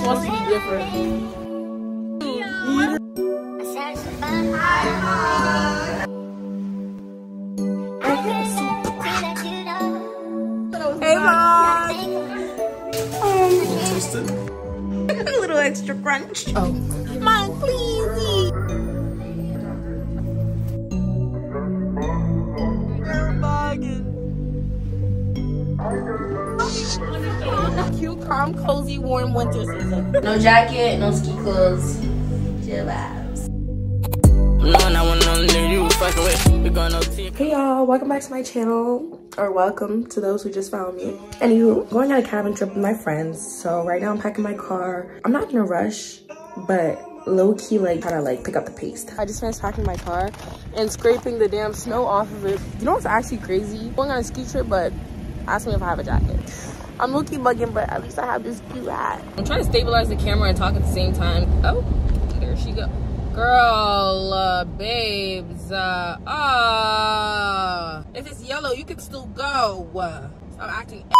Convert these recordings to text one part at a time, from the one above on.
just wants to be different. Hey, Mom. A little extra crunch. Oh. Calm, cozy, warm winter season. No jacket, no ski clothes. Chill vibes. Hey y'all, welcome back to my channel, or welcome to those who just found me. Anywho, going on a cabin trip with my friends. So right now I'm packing my car. I'm not in a rush, but low key like trying to like pick up the pace. I just finished packing my car and scraping the damn snow off of it. You know what's actually crazy? Going on a ski trip, but ask me if I have a jacket. I'm low key bugging, but at least I have this cute hat. I'm trying to stabilize the camera and talk at the same time. Oh, there she go. Girl, uh, babes, uh, uh, if it's yellow, you can still go. Uh, stop acting.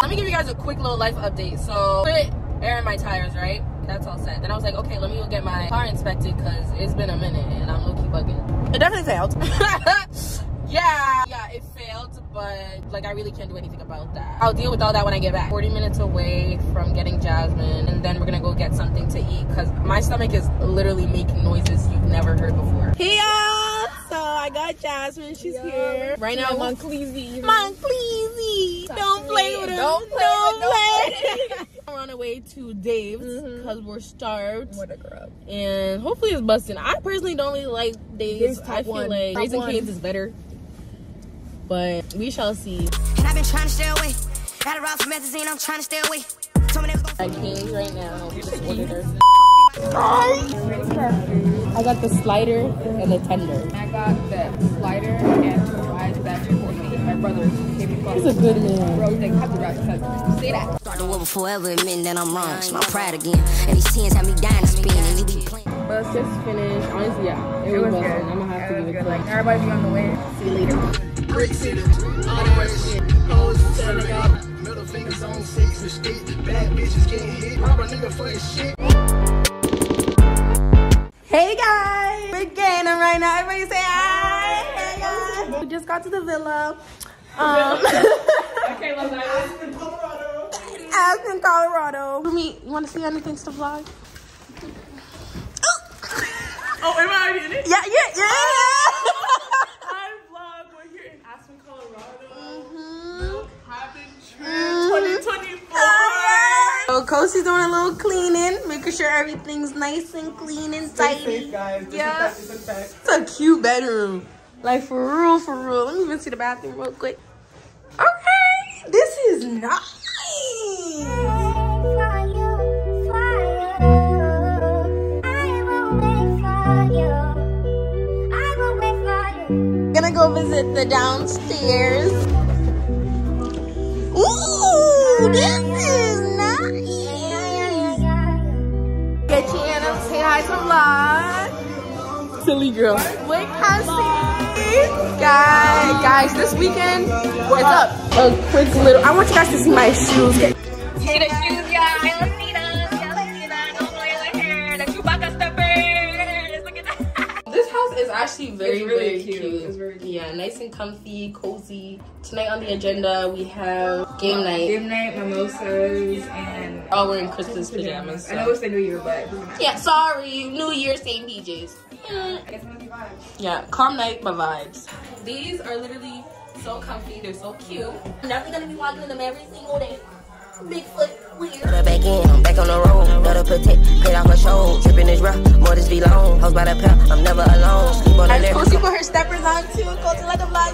Let me give you guys a quick little life update. So, put air in my tires, right? That's all set. Then I was like, okay, let me go get my car inspected because it's been a minute and I'm low-key bugging. It definitely failed. yeah, yeah, it failed, but like I really can't do anything about that. I'll deal with all that when I get back. 40 minutes away from getting Jasmine, and then we're gonna go get something to eat because my stomach is literally making noises you've never heard before. Hey y'all! So I got Jasmine, she's yeah. here. Right now, Moncleasy. Moncleasy! Don't play with her. Don't play. Don't play. we're on our way to Dave's because mm-hmm. we're starved. What a grub. And hopefully it's busting. I personally don't really like Dave's. I feel one. like Raising Cane's is better but we shall see. And I've been trying to stay away. Had a route for methazine, I'm trying to stay away. I came right now. I got the slider and the tender. I got the slider and two fries that you for me. My brother gave me He's a good man. Bro, they cut the rest. Say that. Start the war forever admitting that I'm wrong. It's my pride again. And these teens have me dying to spin. And you be playing. Bus just finished. Honestly, yeah. It, it was, was good. I'm gonna have it to give it good. Like, everybody be on the way. See you later. Brick City, all the way hoes telling y'all. Middle fingers on six and state. Bad bitches getting hit. Rob a nigga for his shit. Hey guys, we're gaining right now. Everybody say hi. Hey guys. We just got to the villa. Um, okay, let's Aspen, Colorado. Aspen, Colorado. Me, you want to see anything to vlog? oh, am I already in it? Yeah, yeah, yeah. So Kosie's doing a little cleaning, making sure everything's nice and clean and tidy. Yeah. It's a cute bedroom. Like for real, for real. Let me even see the bathroom real quick. Okay. This is nice. I'm gonna go visit the downstairs. Ooh, this is Hi to vlog. Silly girl. With Cassie. Guys, guys, this weekend, what's up? A quick little, I want you guys to see my shoes. Actually very, really very cute. cute. very cute. Yeah, nice and comfy, cozy. Tonight on the agenda, we have game night. Game night, mimosas, and... Oh, All wearing Christmas pajamas. So. I know it's the New Year, but... Yeah, sorry. New Year, same PJs. Yeah, calm night, my vibes. These are literally so comfy. They're so cute. I'm definitely going to be walking in them every single day. Bigfoot weird. Back in, I'm back on the road. Gotta protect, get off my show. Tripping is rough, more this be long. Hoes by the pair, I'm never alone. Sleep on the lyrics. Kosie put her steppers on too. Go to like a vlog.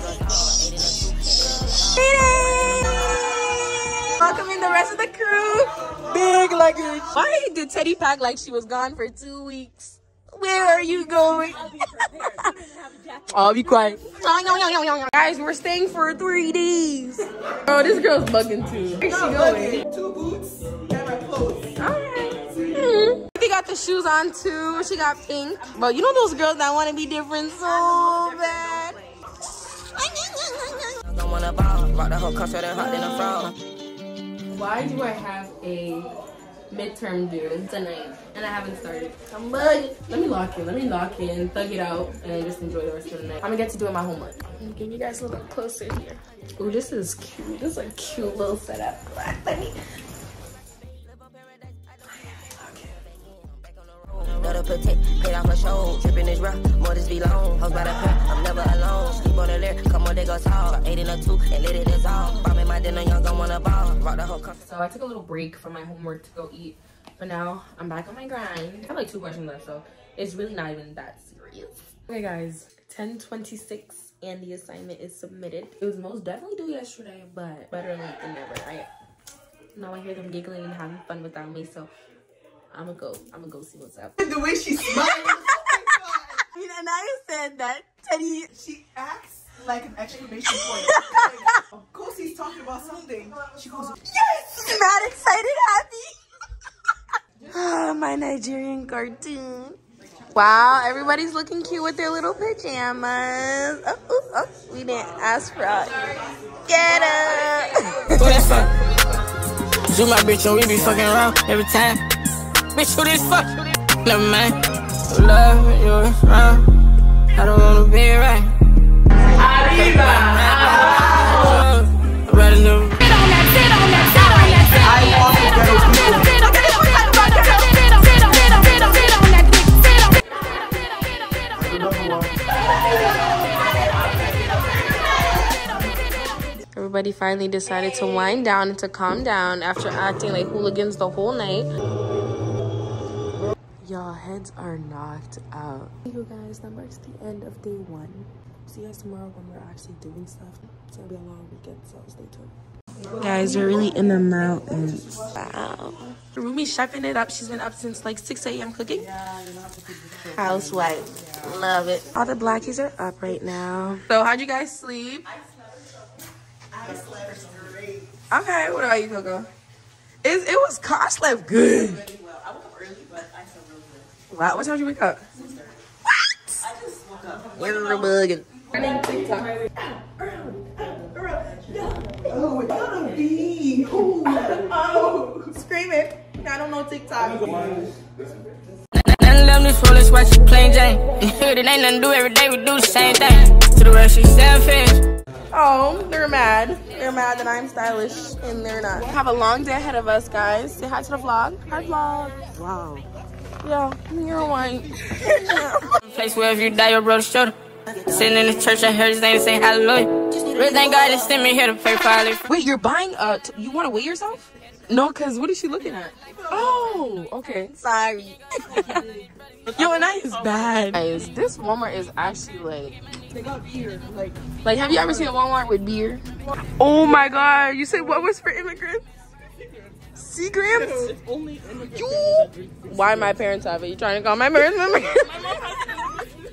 Welcoming the rest of the crew. Big luggage. Why did Teddy pack like she was gone for two weeks? Where are you going? I'll be quiet. Guys, we're staying for three days. Oh, this girl's bugging too. Where's she going? Shoes on too. She got pink. But you know those girls that want to be different so bad. wanna the whole concert and in the Why do I have a midterm due tonight, and I haven't started. I'm bugging. Let me lock in. Let me lock in, thug it out, and just enjoy the rest of the night. I'm gonna get to doing my homework. I'm gonna give you guys a little closer here. Ooh, this is cute. This is a cute little setup. Let me. Gotta protect, get off my show. Tripping is rough, more this be long. Hoes by the pair, I'm never alone. Sleep on the lair, come on, they go tall. Eight in a two, and let it dissolve. Bombing my dinner, young, don't wanna ball. Rock the whole country. So I took a little break from my homework to go eat, but now I'm back on my grind. I have like two questions left, so it's really not even that serious. Okay, guys, 10:26, and the assignment is submitted. It was most definitely due yesterday, but better late than never. right? now I hear them giggling and having fun without me, so I'm gonna go. I'm gonna go see what's up. The way she smiles. I mean, and I said that Teddy. she acts like an exclamation point. of course he's talking about something. She goes, Yes! Mad, excited, happy. My Nigerian cartoon. Wow, everybody's looking cute with their little pajamas. Oh, oh, oh, we didn't ask for it. Get up. Who this fuck? Zoom my bitch and we be fucking around every time. Bitch, who this fuck? Never mind. Love you around. I don't wanna be right. Arriba! I'd rather never Everybody finally decided to wind down and to calm down after acting like hooligans the whole night. Y'all heads are knocked out. You guys, that marks the end of day one. See you guys tomorrow when we're actually doing stuff. It's gonna be a long weekend, so stay tuned. Guys, we're really in the mountains. Wow. Rumi's chefing it up. She's been up since like 6 a.m. cooking. Housewife. Love it. All the blackies are up right now. So, how'd you guys sleep? I slept I slept great. Okay, what about you, Coco? It, it was, I slept good. Wow, what time did you wake up? What? You're bugging. Oh, gotta be. Ooh. Oh, screaming. I don't know TikTok. None of them this foolish watch you plain Jane. it ain't nothing to do every day, we do the same thing. To the rest, she selfish. Oh, they're mad. They're mad that I'm stylish and they're not. We have a long day ahead of us, guys. Say hi to the vlog. Hi, vlog. Wow. Yeah, you're white. Place where if you die, your brother shoulder. Sitting in the church, I heard his name say hallelujah. Really thank God they sent me here to pray for all. Wait, you're buying uh you want to weigh yourself? No, cause what is she looking at? Oh, okay. Sorry. Yo, and I is bad. Guys, this Walmart is actually like. They got beer. Like, Like, have you ever seen a Walmart with beer? Oh my god, you said what was for immigrants? Seagrams? only in the You? Why my parents have it? You trying to call my parents immigrants?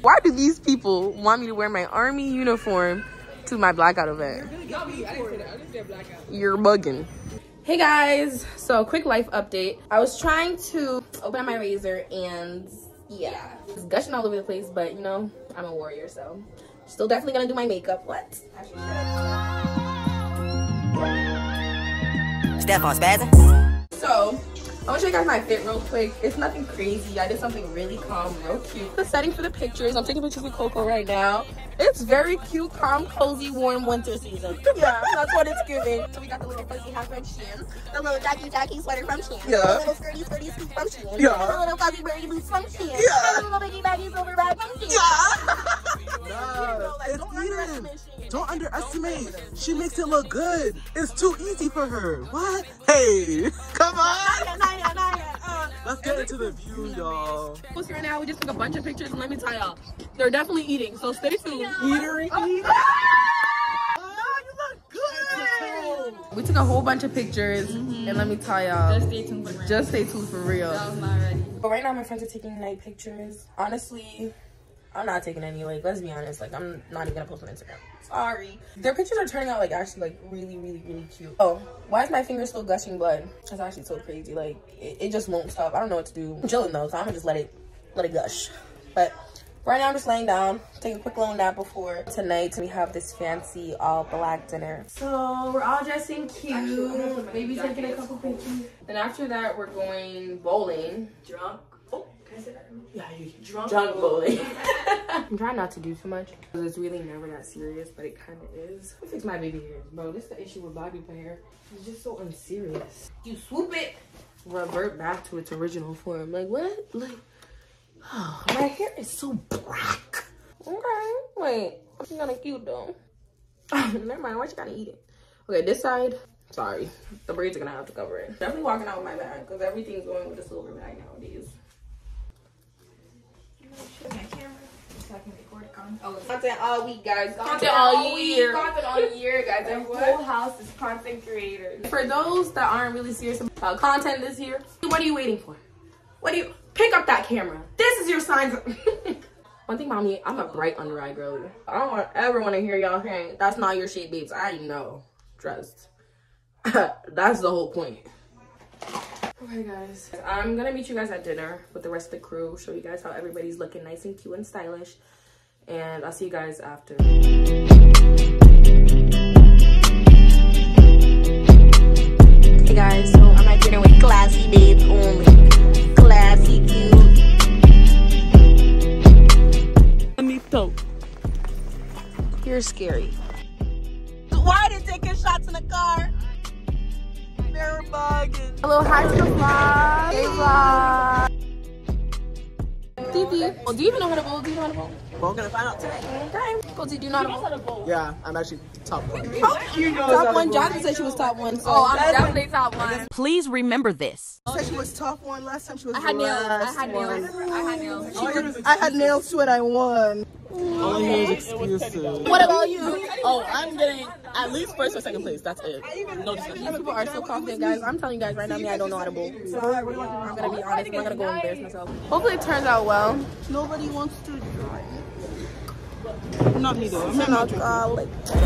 Why do these people want me to wear my army uniform to my blackout event? You're bugging. Hey guys, so quick life update. I was trying to open up my razor and yeah, it's gushing all over the place, but you know, I'm a warrior, so still definitely gonna do my makeup. What? Steph on spazzing. So, I'm gonna show you guys my fit real quick. It's nothing crazy. I did something really calm, real cute. The setting for the pictures. I'm taking pictures with Coco right now. It's very cute, calm, cozy, warm winter season. Yeah, that's what it's giving. So we got the little fuzzy hat from Shein, the little jacky jacky sweater from Shein, Yeah. the little skirty skirty scoop from Shein, Yeah. the little fuzzy birdie boots from Shein, Yeah. the little biggie baggy silver bag from Shein. Nah, Like, it's don't Eden. underestimate Shein. Don't underestimate. She makes it look good. It's too easy for her. What? Hey, come on. Nah, nah, nah, nah, nah, uh, Let's get into the view, y'all. Post right now. We just took a bunch of pictures, and let me tell y'all, they're definitely eating. So stay tuned. Eatery. Ah! Ah, we took a whole bunch of pictures, mm-hmm. and let me tell y'all, just stay tuned for Just stay tuned for real. But right now, my friends are taking night pictures. Honestly, I'm not taking any. Like, let's be honest. Like, I'm not even gonna post on Instagram. Sorry. Their pictures are turning out like actually like really, really, really cute. Oh, why is my finger still gushing blood? That's actually so crazy. Like, it, it just won't stop. I don't know what to do. I'm chilling though, so I'm gonna just let it, let it gush. But Right now I'm just laying down, take a quick little nap before tonight. We have this fancy all black dinner. So we're all dressing cute. Maybe taking a couple pictures. Then after that we're going bowling. Drunk. Oh, can I say that? Yeah, you drunk. Drunk bowling. I'm trying not to do too much because it's really never that serious, but it kind of is. Let me fix my baby hairs, bro. This is the issue with body hair. It's just so unserious. You swoop it, revert back to its original form. Like what? Like. Oh, my hair is so black. Okay, wait. She kind of cute though. Never mind. Why you gotta eat it? Okay, this side. Sorry, the braids are gonna have to cover it. Definitely walking out with my bag because everything's going with the silver bag nowadays. Content all week, guys. Content all year. Content all year, guys. Our whole house is content creators. For those that aren't really serious about content this year, what are you waiting for? What do you pick up that camera? This is your signs. One thing about me, I'm a bright under eye girl. I don't want, ever want to hear y'all saying that's not your shape, babes. I know. Trust. that's the whole point. Okay, guys. I'm gonna meet you guys at dinner with the rest of the crew. Show you guys how everybody's looking nice and cute and stylish. And I'll see you guys after. Hey guys, You're scary. Why did taking shots in the car? They're bugging. A little hi to the vlog. Hey vlog. Titi, oh, do you even know how to bowl? Do you know how to bowl? We're gonna find out today. Okay. Cozy, do you know how to bowl? Yeah, I'm actually top one. Top one. Jasmine said she was top one. So Oh, I'm definitely top one. Please remember this. She said she was top one last time. She was I had nails. I last had one. nails. I had nails. I had nails too and I won. All I hear is excuses. what about you? Oh, I'm getting at least first or second place. That's it. No discussion. These people are so confident, guys. I'm telling you guys right now, me, I don't know how to bowl. So I'm gonna be honest. I'm not gonna go embarrass myself. Hopefully, it turns out well. Nobody wants to drive. Not me though. I'm not Not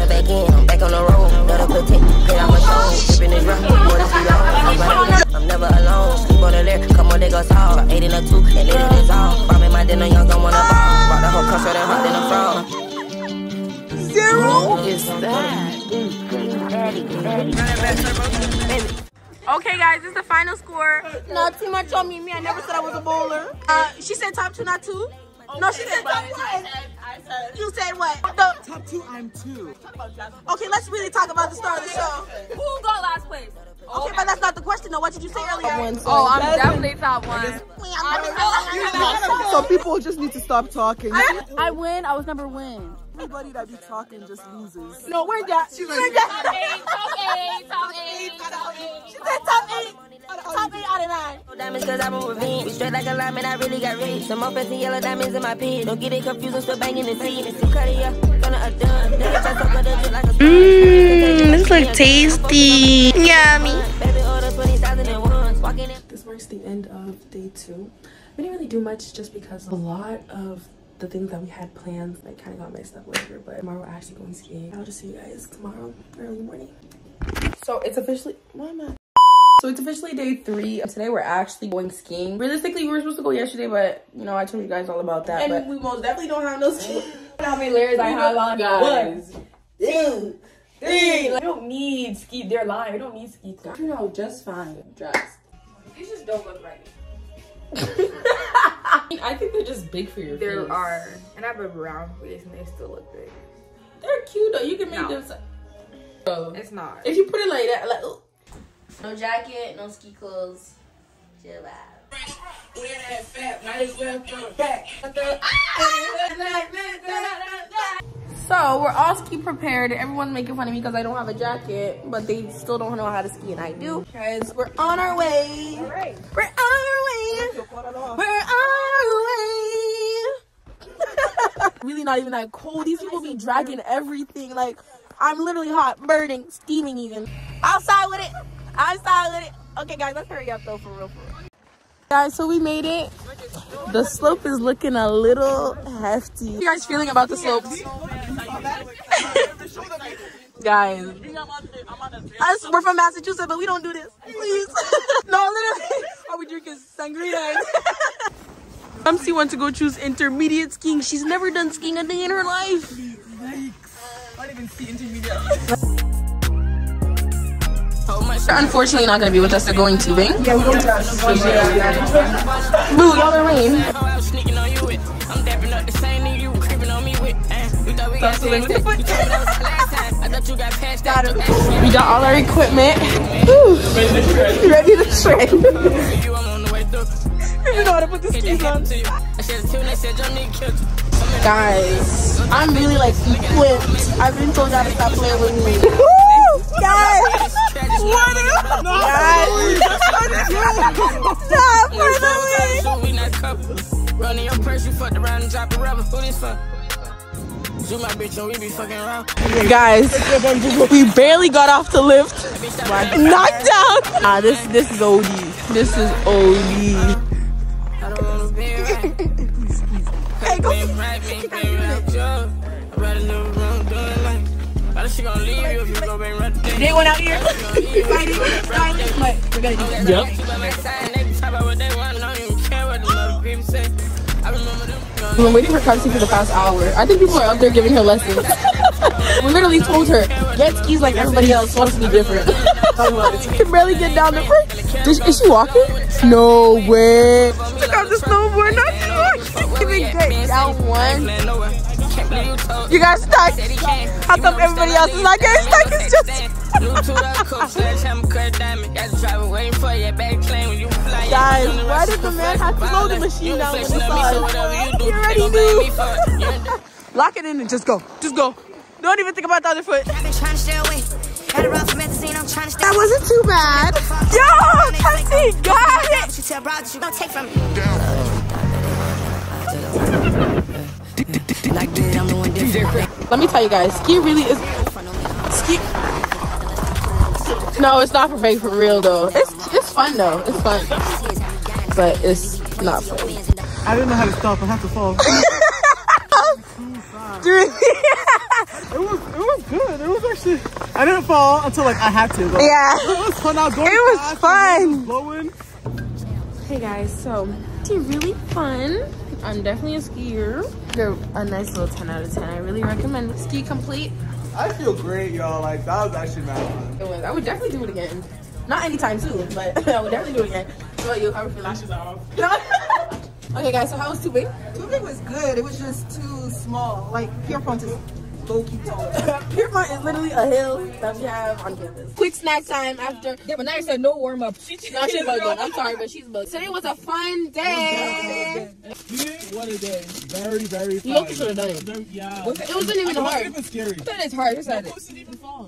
back in, I'm back on the road. Gotta protect, get out my show. Dripping this rough, more than three dollars. I'm never alone. Sleep on the lyric, come on, they go solve. Eight in a two, and it is all. Bombing my dinner, young, don't wanna ball. Rock the whole concert and hot in the frog. Zero. Is that? Okay, guys, this is the final score. Not too much on me. Me, I never said I was a bowler. Uh, she said top two, not two. No, she said top one. You said what? The- Top two, I'm two. okay, let's really talk about the star of the show. Who got last place? Okay, but that's not the question though. What did you say earlier? Oh, I'm definitely top one. So people just need to stop talking. I win. I was number one. Everybody that be talking just loses. No, we're that. She's like, Top eight. Top eight. Top eight. Top eight. she said top eight. Top eight out of nine. No diamonds cause I'm a revenge. We straight like a lineman, I really got rich. Some more fancy yellow diamonds in my pin. Don't get it confused, I'm still banging the scene. It's too cutty, yeah. Gonna a done. Nigga just up with a drip like Mmm, this look tasty. Yummy. Baby, order 20,001. Walking in. This marks the end of day two. We didn't really do much just because a lot of the things that we had planned like kind of got messed up later. But tomorrow we're actually going skiing. I'll just see you guys tomorrow early morning. So it's officially why am I? So it's officially day three. Today we're actually going skiing. Realistically, we were supposed to go yesterday, but you know I told you guys all about that. And we most definitely don't have no ski. How many layers I have on, guys? Two, three. Like, you don't need ski. They're lying. You don't need ski clothes. You know, just fine dressed. These just don't look right. I think they're just big for your There face. are, and I have a round waist, and they still look big. They're cute though. You can make No. them. si- Oh. It's not. If you put it like that, like. Ooh. No jacket, no ski clothes. Chill out. So we're all ski prepared. Everyone's making fun of me because I don't have a jacket, but they still don't know how to ski, and I do. Guys, we're on our way. We're on our way. We're on our way. really not even that cold. These people be dragging everything. Like I'm literally hot, burning, steaming even. Outside with it. With it. Okay, guys, let's hurry up though, for real, for real. Guys, so we made it. The slope is looking a little hefty. How you guys feeling about the slopes? guys, us, we're from Massachusetts, but we don't do this. Please. no, literally. Are we drinking sangria? Mamsi wants to go choose intermediate skiing. She's never done skiing a day in her life. I don't even see intermediate. They're unfortunately not gonna be with us. They're going tubing. Yeah, we're going to Boo, y'all are lame. I was sneaking on you with. I'm dapping up the same nigga you were creeping on me with. You thought we got That's what same they with say. You told me that was the last time. I thought you got past that. We got all our equipment. Whew. Ready to shred. You, I'm on the way through. you know how to put the Hit skis on. to you. I should've tuned. They said your nigga killed you. Guys, I'm really like equipped. I've been told y'all to stop playing with me. Guys, what is Stop We not couple. Running your purse, you fucked around and dropped a rubber. Who this for? You my bitch and we be fucking around. Guys, we barely got off the lift. Knocked down. Ah, this this is OD. This is OD. I don't wanna be right. Hey, go. She gonna leave you if you go back right there? They went out here fighting, fighting, but we're gonna do this. Yep. They be talking about what they want, and I don't even care what the other people say. I remember them. We've been waiting for Kelsey for the past hour. I think people are up there giving her lessons. we literally told her, get skis like everybody else, wants to be different. she can barely get down the front. Is, is she walking? No way. Check out the snowboard. Not she walking. Even get down one. You got stuck. How come everybody else is not getting stuck? It's just. Guys, why did the man have to slow the machine down when he saw us? He already knew. Lock it in and just go. Just go. Don't even think about the other foot. I've been trying to stay away. Had a rough medicine, I'm trying to stay That wasn't too bad. Yo, Kelsey, got it. Let me tell you guys, ski really is. Ski. No, it's not for fake for real though. It's it's fun though. It's fun, but it's not fun. I didn't know how to stop. I had to fall. Dude, It was it was good. It was actually I didn't fall until like I had to. But yeah. It was fun. I was going It was fast, fun. was blowing. Hey guys, so it's really fun. I'm definitely a skier. They're a nice little 10 out of 10. I really recommend. Ski complete. I feel great, y'all. Like that was actually mad fun. It was. I would definitely do it again. Not anytime soon, but I would definitely do it again. What about you? How are you feeling? okay, guys. So how was tubing? Tubing was good. It was just too small. Like Pierpont is low key tall. Piermont is literally a hill that we have on campus. Quick snack time after. Yeah, but now you said no warm up. no, she's bugging. I'm sorry, but she's bugging. Today was a fun day. What a day. Very, very fun. Look, should have done it. Yeah. It wasn't even hard. It wasn't hard. even scary. That is hard. Who said it?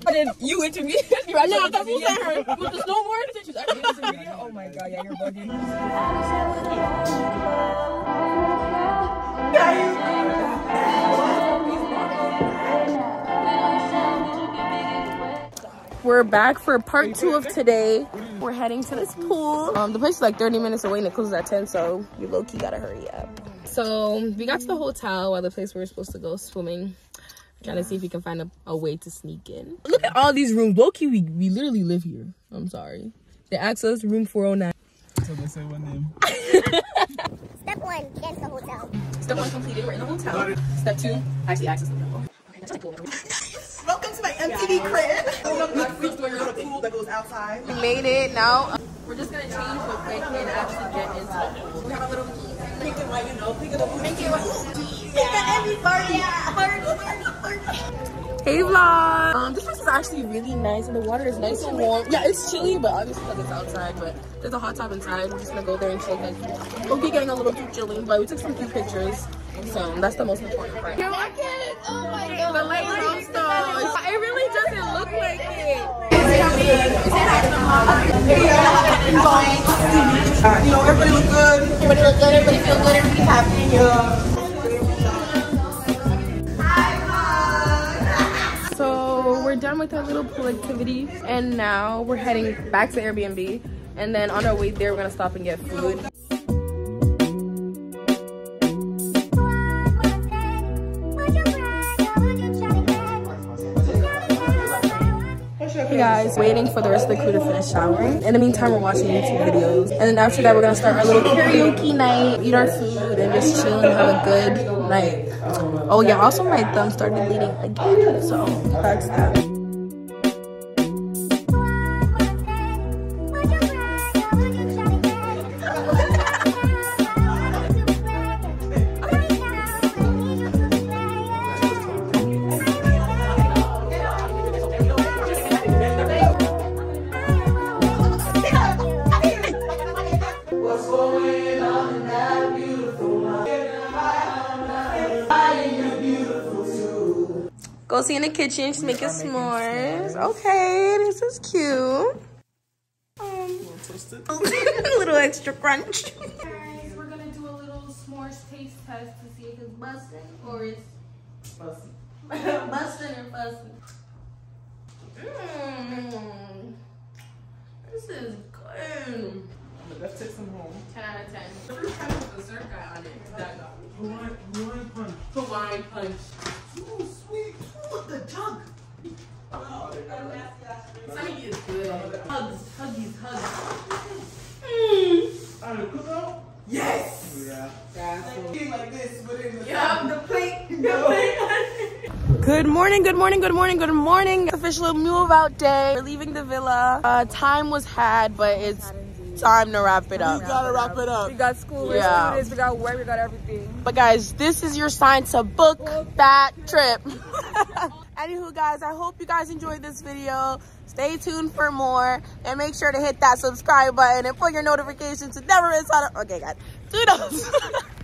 But then you interviewed me. I know. I thought you said her with the snowboard. She's like, Oh my god, yeah, you're bugging. We're back for part two of today. We're heading to this pool. Um, the place is like 30 minutes away and it closes at 10, so you low key gotta hurry up. So we got to the hotel while the place we were supposed to go swimming. Trying to see if we can find a, a way to sneak in. Look at all these rooms. Low key, we, we literally live here. I'm sorry. They asked us room 409. So they say one name. Step one, get into the hotel. Step one completed. We're in the hotel. Step two, actually access the temple. Okay, that's cool. Welcome to my MTV crib. The pool that goes outside. We made it now. We're just gonna change real quick and actually get into the pool. We have a little key. Pink and white, you know. Pink and the Pink and white. Pink and every party. Party, party, party. Hey vlog! Um, this place is actually really nice and the water is nice and warm. Yeah, it's chilly, but obviously because it's outside, but there's a hot tub inside. We're just gonna go there and chill we'll be getting a little too chilly, but we took some cute pictures. So that's the most important part. Yo, I get Oh my god. The light stars. It really doesn't look like it. You know, everybody look good. Everybody look good, everybody feel good, everybody's happy. Yeah. So we're done with our little pool activity and now we're heading back to Airbnb and then on our way there we're gonna stop and get food. Guys, waiting for the rest of the crew to finish showering. In the meantime, we're watching YouTube videos. And then after that, we're gonna start our little karaoke night, eat our food, and just chill and have a good night. Oh yeah, also my thumb started bleeding again, so that's that. Go see in the kitchen. She's making s'mores. Okay, this is cute. Um, a little extra crunch. Guys, we're gonna do a little s'mores taste test to see if it's busting or it's busting. busting or busting. Mmm. This is good. Let's take some home. 10 out of 10. First time with dessert guy on it. That got me. Hawaiian, Hawaiian punch. Hawaiian punch. Ooh, sweet. Ooh, the jug. Sunny is good. Hugs, huggies, hugs. Are you cook out? Yes. Yeah. Eat like this, but in the Yup, the plate. The plate. Good morning, good morning, good morning, good morning. Official move out day. We're leaving the villa. Uh, time was had, but it's time to wrap it up. We gotta wrap it up. We got school, we Yeah. students, we got work, we got everything. But guys, this is your sign to book that trip. Anywho, guys, I hope you guys enjoyed this video. Stay tuned for more and make sure to hit that subscribe button and put your notifications to never miss out. Okay, guys, do those.